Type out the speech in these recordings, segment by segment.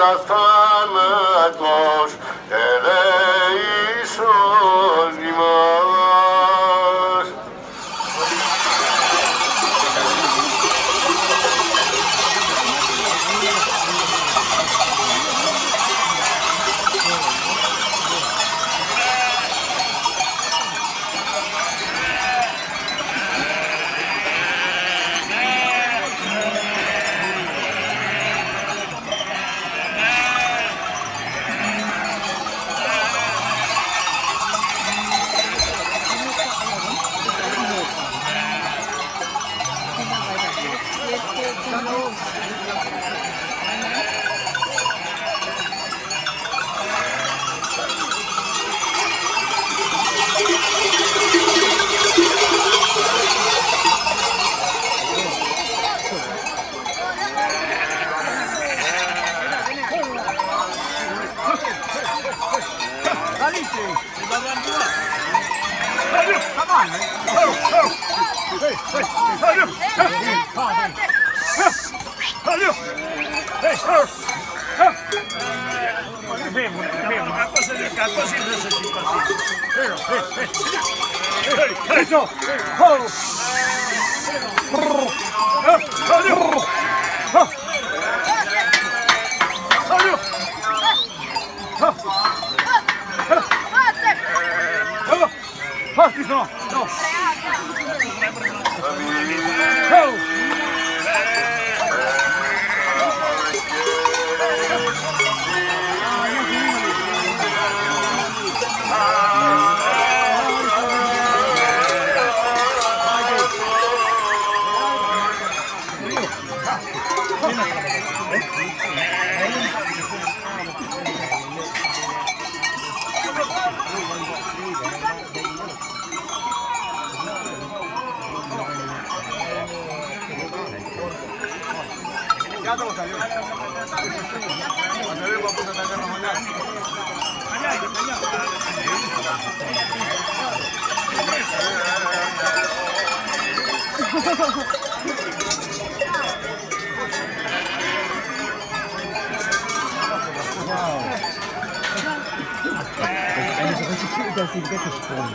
Just Come on, man. Oh, oh. Hey, hey, hey, hey. Come on, man. Hey, oh. Mesmo, mesmo. Vai fazer, vai fazer isso aqui, fazer. Ei, ei, ei. Ei, ei. Oh. Oh. Oh. Oh. Oh. Oh. Não, não, não! Não! mercado salió. Cuando vengo a punto de atacar la Wow. Eine solche Tür, dass sie weggesprungen.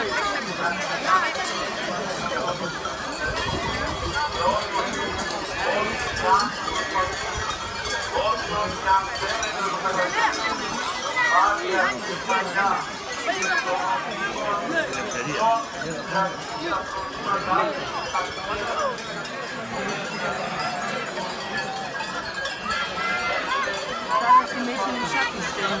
Da müssen wir schon Schatten stehen.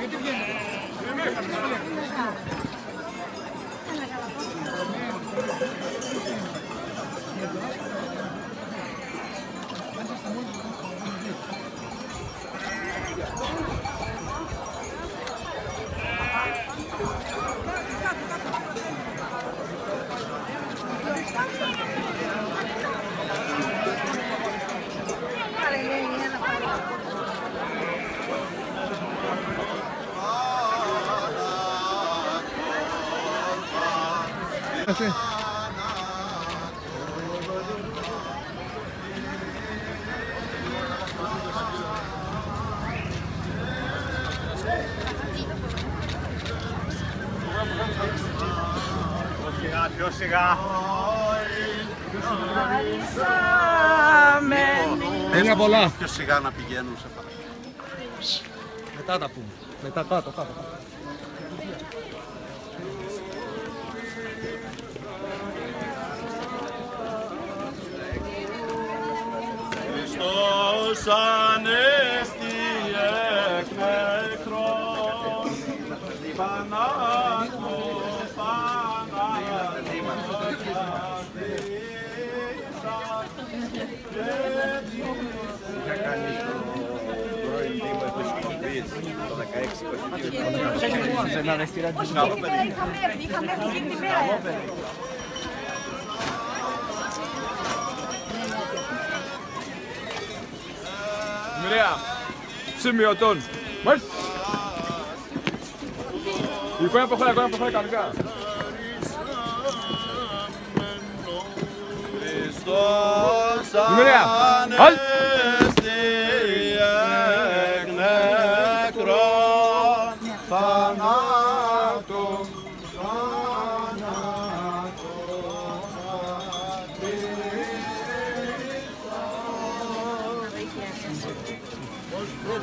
げてるやん Πιο σιγά. Είναι πολλά. Πιο σιγά να πηγαίνουν σε παρακαλώ. Μετά τα πούμε. Μετά κάτω, κάτω. κάτω. Χριστός ανέστη εκ νεκρών, Πανάγο, Είχα κάνει στον πρώην εκείνη τη μέρα. Μοιραία σημειωτών. Μάλιστα. Η εικόνα προχωράει, η εικόνα προχωράει κανονικά. Χριστός Μοιραία. Αλ. ανέστη